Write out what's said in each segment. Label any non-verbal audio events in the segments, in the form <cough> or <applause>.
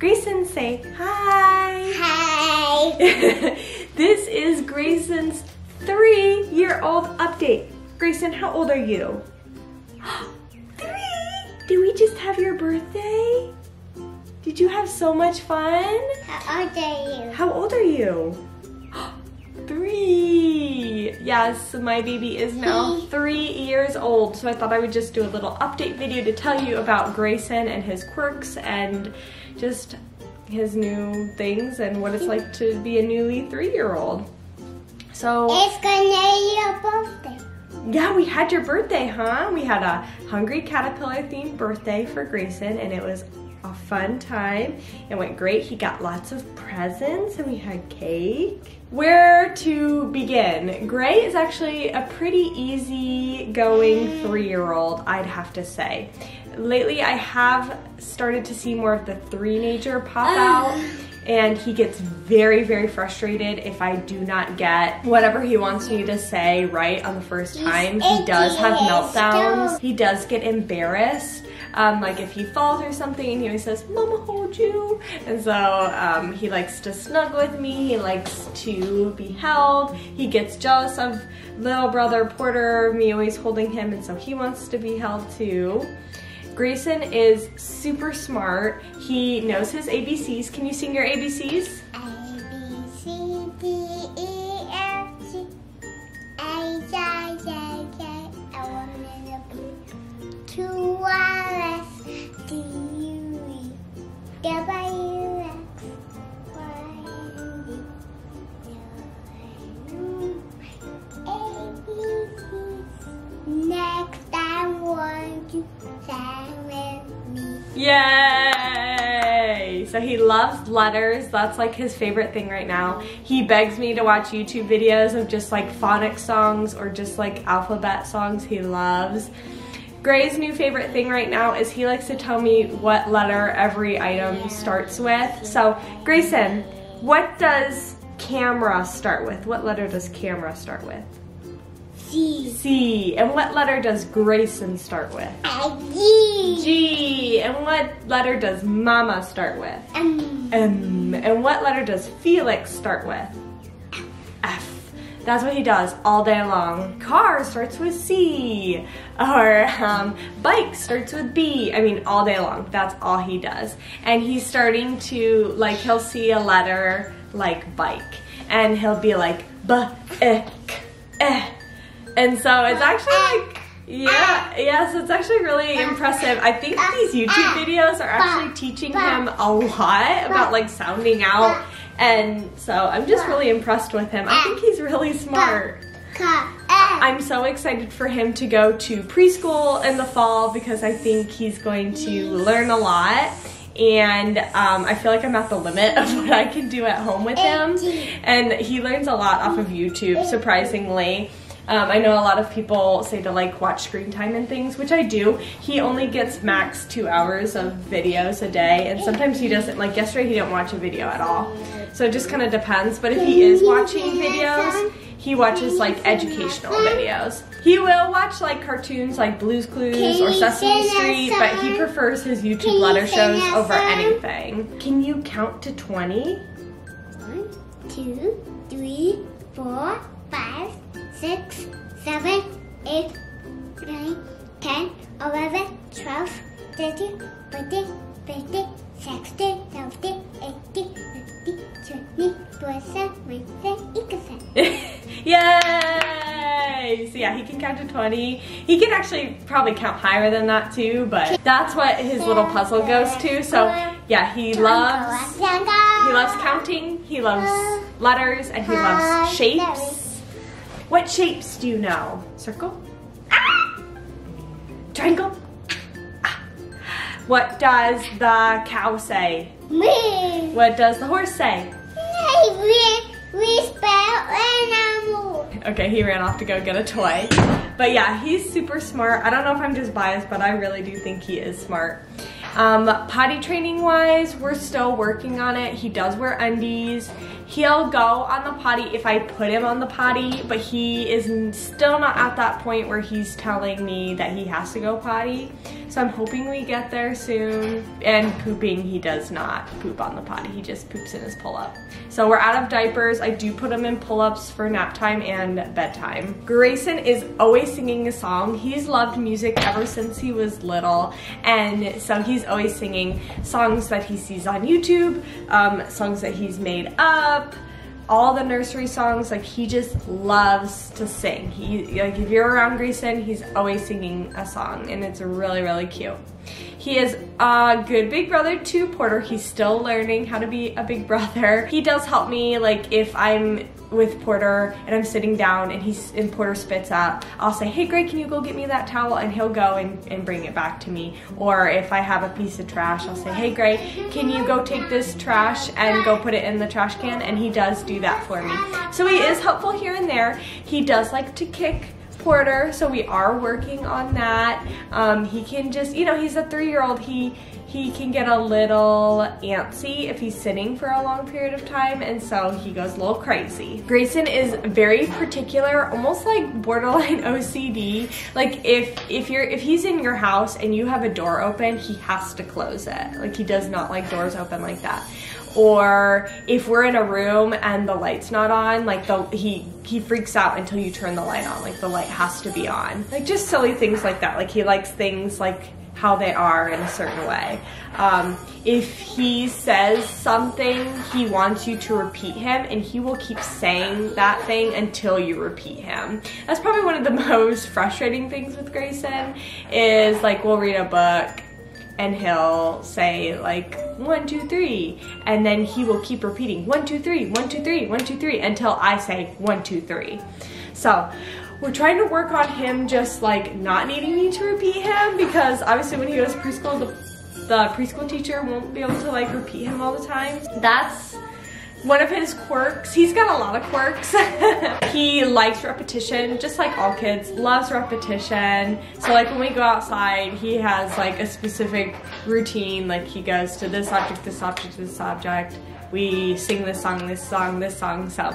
Greyson, say hi. Hi. <laughs> this is Greyson's three-year-old update. Greyson, how old are you? <gasps> Three? Did we just have your birthday? Did you have so much fun? How old are you? How old are you? <gasps> Three. Yes, my baby is now three years old. So I thought I would just do a little update video to tell you about Greyson and his quirks and just his new things and what it's like to be a newly three-year-old. So It's gonna be your birthday. yeah, we had your birthday, huh? We had a Hungry Caterpillar themed birthday for Greyson and it was a fun time. It went great. He got lots of presents and we had cake. Where to begin? Grey is actually a pretty easy going mm. three-year-old, I'd have to say. Lately, I have started to see more of the three-nager pop out and he gets very, very frustrated if I do not get whatever he wants me to say right on the first time. He does have meltdowns. He does get embarrassed. Um, like if he falls or something and he always says, Mama hold you. And so um, he likes to snuggle with me. He likes to be held. He gets jealous of little brother Porter, me always holding him. And so he wants to be held too. Greyson is super smart. He knows his ABCs. Can you sing your ABCs? Loves letters. That's like his favorite thing right now. He begs me to watch YouTube videos of just like phonics songs or just like alphabet songs he loves. Grey's new favorite thing right now is he likes to tell me what letter every item starts with. So, Greyson, what does camera start with? What letter does camera start with? C. C. And what letter does Greyson start with? A G. G. And what letter does Mama start with? M. M. And what letter does Felix start with? F. That's what he does all day long. Car starts with C. Or um, bike starts with B. I mean, all day long. That's all he does. And he's starting to, like, he'll see a letter like bike. And he'll be like, B, eh, eh. And so it's actually like, yeah, yeah, so it's actually really impressive. I think these YouTube videos are actually teaching him a lot about like sounding out. And so I'm just really impressed with him. I think he's really smart. I'm so excited for him to go to preschool in the fall because I think he's going to learn a lot. And um, I feel like I'm at the limit of <laughs> what I can do at home with him. And he learns a lot off of YouTube, surprisingly. Um, I know a lot of people say to like watch screen time and things, which I do. He only gets max two hours of videos a day, and sometimes he doesn't. Like yesterday, he didn't watch a video at all. So it just kind of depends. But if he is watching videos, he watches like educational videos. He will watch like cartoons like Blue's Clues or Sesame Street, but he prefers his YouTube letter shows over anything. Can you count to 20? One, two, three, four, five, six, seven, eight, nine, ten, eleven, twelve, thirteen, fourteen, fifteen, sixteen, seventeen, eighteen, nineteen, twenty, twenty-one, twenty-two. <laughs> Yay! So yeah, he can count to 20. He can actually probably count higher than that too, but that's what his little puzzle goes to. So yeah, he loves he loves counting, he loves uh, letters, and he loves shapes. What shapes do you know? Circle? Ah! Triangle? Ah! What does the cow say? Me. What does the horse say? We, we spell animal. Okay, he ran off to go get a toy. But yeah, he's super smart. I don't know if I'm just biased, but I really do think he is smart. Um, potty training wise, we're still working on it. He does wear undies. He'll go on the potty if I put him on the potty, but he is still not at that point where he's telling me that he has to go potty. So I'm hoping we get there soon. And pooping, he does not poop on the potty. He just poops in his pull-up. So we're out of diapers. I do put him in pull-ups for nap time and bedtime. Greyson is always singing a song. He's loved music ever since he was little. And so he's always singing songs that he sees on YouTube, um, songs that he's made up, all the nursery songs. Like he just loves to sing. He like if you're around Greyson, he's always singing a song, and it's really really cute. He is a good big brother to Porter. He's still learning how to be a big <laughs> brother. He does help me like if I'm with Porter and I'm sitting down and he's and Porter spits up, I'll say, hey Greg, can you go get me that towel? And he'll go and, and bring it back to me. Or if I have a piece of trash, I'll say, hey Greg, can you go take this trash and go put it in the trash can? And he does do that for me. So he is helpful here and there. He does like to kick Porter, so we are working on that. Um, he can just, you know, he's a three-year-old. He he can get a little antsy if he's sitting for a long period of time and so he goes a little crazy. Greyson is very particular, almost like borderline <laughs> OCD. Like if if you're if he's in your house and you have a door open, he has to close it. Like he does not like doors open like that or if we're in a room and the light's not on like the he he freaks out until you turn the light on like the light has to be on like just silly things like that like he likes things like how they are in a certain way. Um, if he says something, he wants you to repeat him and he will keep saying that thing until you repeat him. That's probably one of the <laughs> most frustrating things with Greyson is like we'll read a book and he'll say like one, two, three, and then he will keep repeating one, two, three, one, two, three, one, two, three, until I say one, two, three. So we're trying to work on him just like not needing me to repeat him because obviously when he goes to preschool, the, the preschool teacher won't be able to like repeat him all the time. That's one of his quirks. He's got a lot of quirks. <laughs> he likes repetition, just like all kids, loves repetition. So like when we go outside, he has like a specific routine. Like he goes to this object, this object, this object we sing this song, this song, this song. So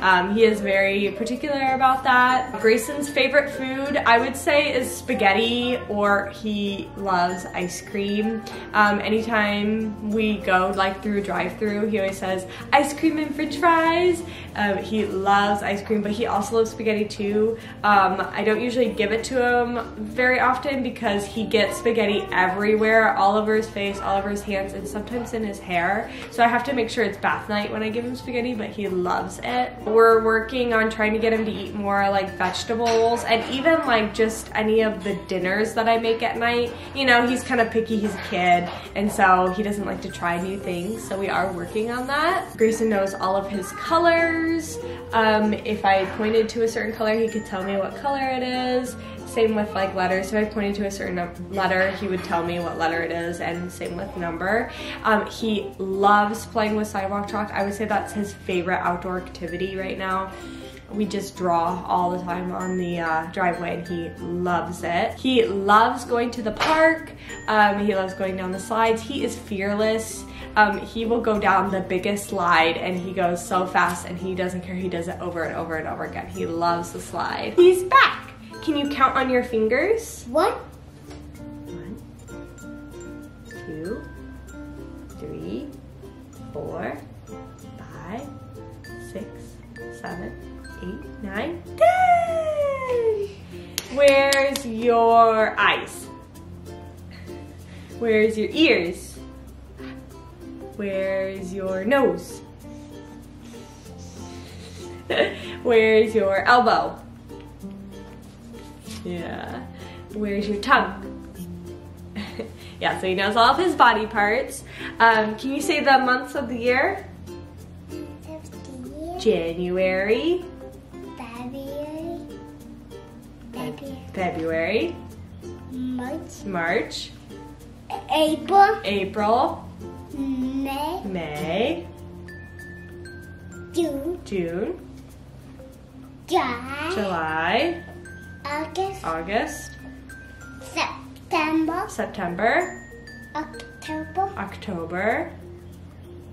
um, he is very particular about that. Greyson's favorite food, I would say, is spaghetti or he loves ice cream. Um, anytime we go like through a drive through he always says ice cream and french fries. Um, he loves ice cream, but he also loves spaghetti too. Um, I don't usually give it to him very often because he gets spaghetti everywhere, all over his face, all over his hands, and sometimes in his hair. So I have to make sure sure it's bath night when I give him spaghetti, but he loves it. We're working on trying to get him to eat more like vegetables and even like just any of the dinners that I make at night. You know, he's kind of picky, he's a kid, and so he doesn't like to try new things, so we are working on that. Greyson knows all of his colors. Um, if I pointed to a certain color, he could tell me what color it is. Same with like letters. If I pointed to a certain letter, he would tell me what letter it is and same with number. Um, he loves playing with sidewalk chalk. I would say that's his favorite outdoor activity right now we just draw all the time on the uh, driveway and he loves it. He loves going to the park. Um, he loves going down the slides. He is fearless. Um, he will go down the biggest slide and he goes so fast and he doesn't care. He does it over and over and over again. He loves the slide. He's back. Can you count on your fingers? One. One, two, three, four, five, six, seven, eight, nine, ten. Where's your eyes? Where's your ears? Where's your nose? <laughs> Where's your elbow? Yeah. Where's your tongue? <laughs> yeah, so he knows all of his body parts. Um, can you say the months of the year? January. February. February. February. March. March. April. April. May. May. June. June. July. July. August. August. September. September. October, October,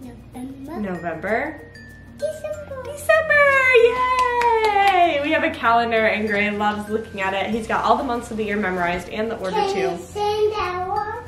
November, November, December. December, yay! We have a calendar and Grey loves looking at it. He's got all the months of the year memorized and the order Can too.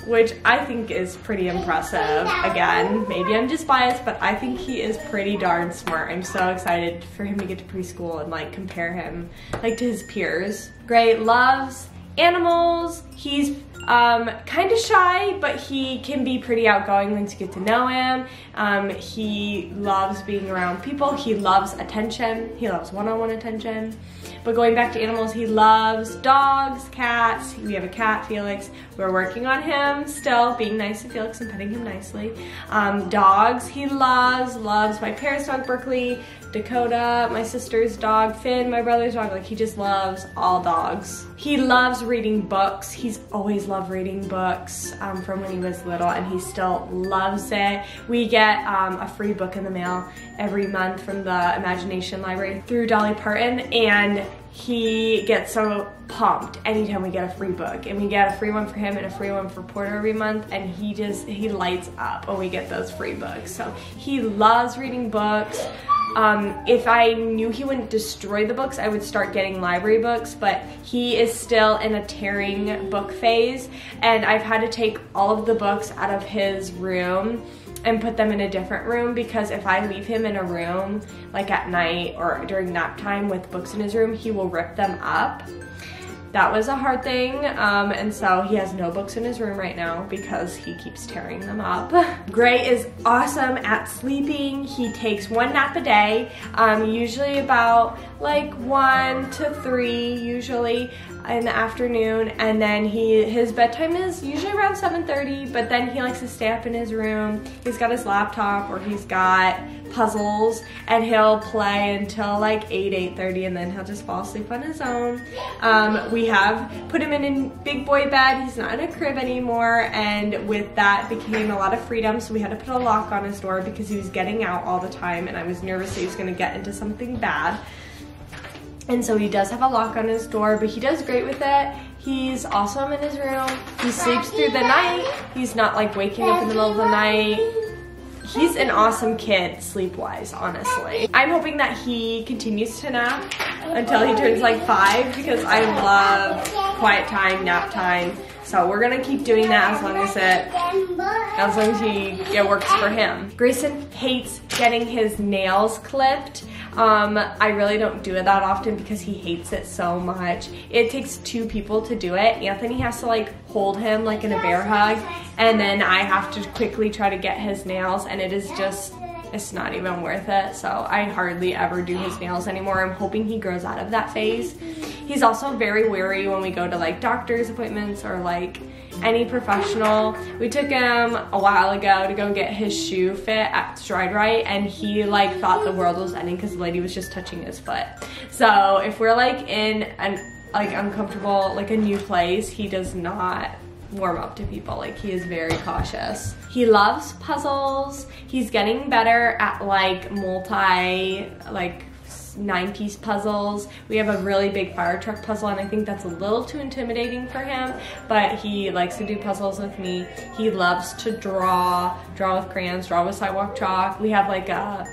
Which I think is pretty impressive. Again, maybe I'm just biased, but I think he is pretty darn smart. I'm so excited for him to get to preschool and like compare him like to his peers. Grey loves animals. He's um, kind of shy, but he can be pretty outgoing once you get to know him. Um, he loves being around people. He loves attention. He loves one-on-one attention. But going back to animals, he loves dogs, cats. We have a cat, Felix. We're working on him still, being nice to Felix and petting him nicely. Um, dogs, he loves, loves my parents' dog, Berkeley, Dakota, my sister's dog, Finn, my brother's dog. Like, he just loves all dogs. He loves reading books. He's always loved reading books um, from when he was little, and he still loves it. We get um, a free book in the mail every month from the Imagination Library through Dolly Parton, and he gets so pumped anytime we get a free book and we get a free one for him and a free one for porter every month and he just he lights up when we get those free books so he loves reading books um, if I knew he wouldn't destroy the books, I would start getting library books, but he is still in a tearing book phase, and I've had to take all of the books out of his room and put them in a different room because if I leave him in a room like at night or during nap time with books in his room, he will rip them up. That was a hard thing, um, and so he has no books in his room right now because he keeps tearing them up. <laughs> Grey is awesome at sleeping. He takes one nap a day, um, usually about like one to three, usually in the afternoon, and then he his bedtime is usually around 7:30. But then he likes to stay up in his room. He's got his laptop or he's got puzzles and he'll play until like 8 8.30 and then he'll just fall asleep on his own um, we have put him in a big boy bed he's not in a crib anymore and with that became a lot of freedom so we had to put a lock on his door because he was getting out all the time and i was nervous he was going to get into something bad and so he does have a lock on his door, but he does great with it. He's awesome in his room. He sleeps through the night. He's not like waking up in the middle of the night. He's an awesome kid sleep-wise, honestly. I'm hoping that he continues to nap until he turns like five because I love quiet time, nap time. So we're gonna keep doing that as long as it as long as he it works for him. Greyson hates getting his nails clipped. Um, I really don't do it that often because he hates it so much. It takes two people to do it. Anthony has to like hold him like in a bear hug, and then I have to quickly try to get his nails, and it is just it's not even worth it. So I hardly ever do his nails anymore. I'm hoping he grows out of that phase. He's also very wary when we go to like doctor's appointments or like any professional. We took him a while ago to go get his shoe fit at Stride Rite and he like thought the world was ending because the lady was just touching his foot. So if we're like in an like uncomfortable, like a new place, he does not warm up to people. Like he is very cautious. He loves puzzles. He's getting better at like multi, like nine piece puzzles. We have a really big fire truck puzzle and I think that's a little too intimidating for him, but he likes to do puzzles with me. He loves to draw, draw with crayons, draw with sidewalk chalk. We have like a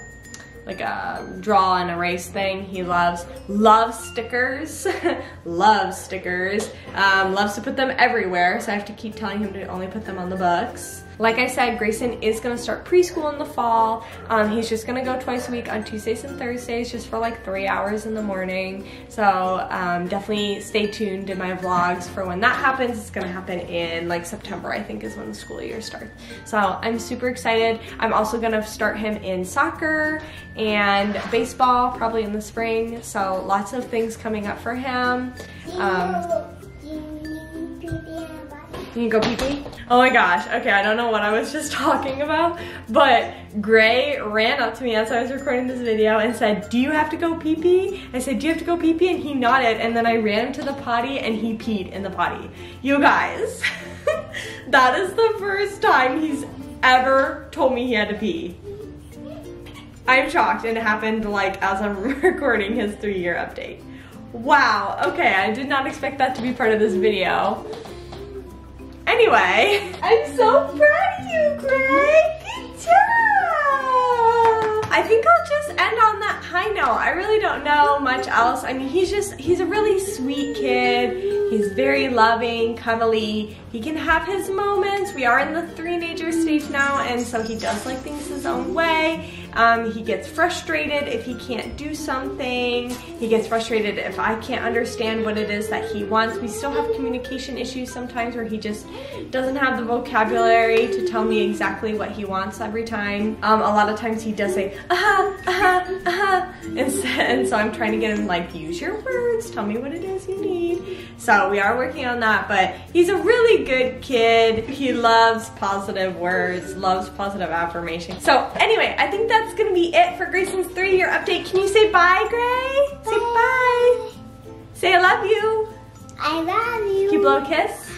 like a draw and erase thing. He loves, loves stickers, <laughs> loves stickers, um, loves to put them everywhere, so I have to keep telling him to only put them on the books. Like I said, Greyson is gonna start preschool in the fall. Um, he's just gonna go twice a week on Tuesdays and Thursdays just for like three hours in the morning. So um, definitely stay tuned in my vlogs for when that happens. It's gonna happen in like September, I think is when the school year starts. So I'm super excited. I'm also gonna start him in soccer and baseball probably in the spring. So lots of things coming up for him. Um, you go pee pee? Oh my gosh, okay, I don't know what I was just <laughs> talking about, but Grey ran up to me as I was recording this video and said, do you have to go pee pee? I said, do you have to go pee pee? And he nodded, and then I ran him to the potty and he peed in the potty. You guys, <laughs> that is the first time he's ever told me he had to pee. I'm shocked and it happened like as I'm <laughs> recording his three year update. Wow, okay, I did not expect that to be part of this video. Anyway, I'm so proud of you, Greg. Good job. I think I'll just end on that high note. I really don't know much else. I mean, he's just, he's a really sweet kid. He's very loving, cuddly. He can have his moments. We are in the three-nager stage now, and so he does like things his own way. Um, he gets frustrated if he can't do something. He gets frustrated if I can't understand what it is that he wants. We still have communication issues sometimes where he just doesn't have the vocabulary to tell me exactly what he wants every time. Um, a lot of times he does say, aha, aha, aha, and so, and so I'm trying to get him like, use your words, tell me what it is you need. So we are working on that, but he's a really good kid. He loves positive words, loves positive affirmation. So anyway, I think that's gonna be it for Greyson's three-year update. Can you say bye, Grey? Say bye. Say I love you. I love you. Can you blow a kiss?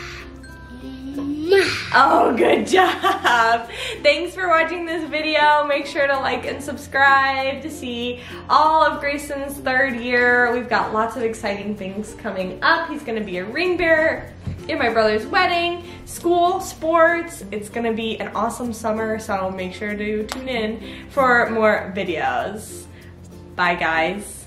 Oh, good job. Thanks for watching this video. Make sure to like and subscribe to see all of Greyson's third year. We've got lots of exciting things coming up. He's gonna be a ring bearer in my brother's wedding, school, sports. It's gonna be an awesome summer, so make sure to tune in for more videos. Bye guys.